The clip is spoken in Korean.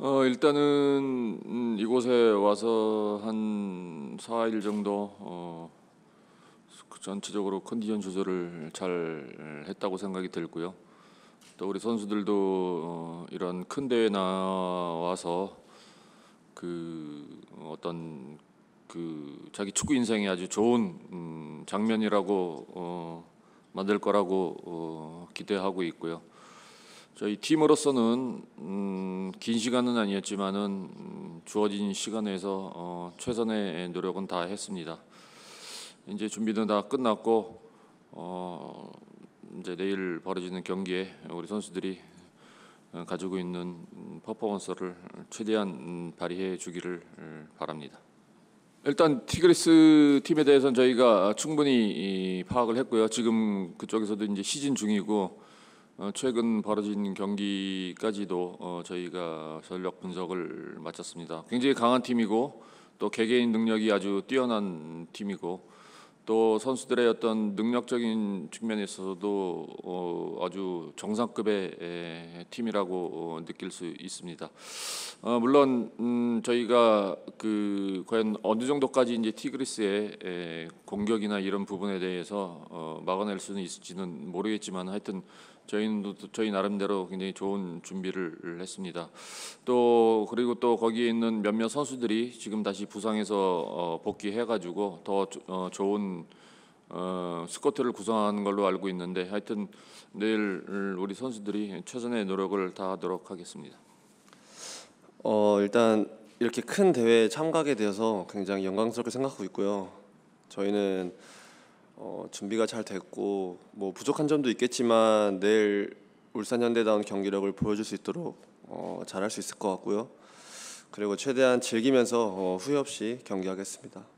어, 일단은 음, 이곳에 와서 한 4일 정도 어, 그 전체적으로 컨디션 조절을 잘 했다고 생각이 들고요. 또 우리 선수들도 어, 이런 큰 대회 나와서 그 어떤 그 자기 축구 인생에 아주 좋은 음, 장면이라고 어, 만들 거라고 어, 기대하고 있고요. 저희 팀으로서는 음, 긴 시간은 아니었지만은 음, 주어진 시간에서 어, 최선의 노력은 다 했습니다. 이제 준비는 다 끝났고 어, 이제 내일 벌어지는 경기에 우리 선수들이 어, 가지고 있는 음, 퍼포먼스를 최대한 음, 발휘해 주기를 음, 바랍니다. 일단 티그리스 팀에 대해서는 저희가 충분히 이, 파악을 했고요. 지금 그쪽에서도 이제 시즌 중이고 어, 최근 벌어진 경기까지도 어, 저희가 전력 분석을 마쳤습니다. 굉장히 강한 팀이고 또 개개인 능력이 아주 뛰어난 팀이고 또 선수들의 어떤 능력적인 측면에 있어서도 어, 아주 정상급의 에, 팀이라고 어, 느낄 수 있습니다. 어, 물론 음, 저희가 그 과연 어느 정도까지 이제 티그리스의 에, 공격이나 이런 부분에 대해서 어, 막아낼 수는 있을지는 모르겠지만 하여튼 저희는 또 저희 나름대로 굉장히 좋은 준비를 했습니다. 또 그리고 또 거기에 있는 몇몇 선수들이 지금 다시 부상해서 어, 복귀해가지고 더 조- 어, 좋은 어, 스쿼트를 구성하는 걸로 알고 있는데 하여튼 내일 우리 선수들이 최선의 노력을 다하도록 하겠습니다. 어 일단 이렇게 큰 대회에 참가하게 되어서 굉장히 영광스럽게 생각하고 있고요. 저희는 어, 준비가 잘 됐고 뭐 부족한 점도 있겠지만 내일 울산 현대다운 경기력을 보여줄 수 있도록 어, 잘할 수 있을 것 같고요. 그리고 최대한 즐기면서 어, 후회 없이 경기하겠습니다.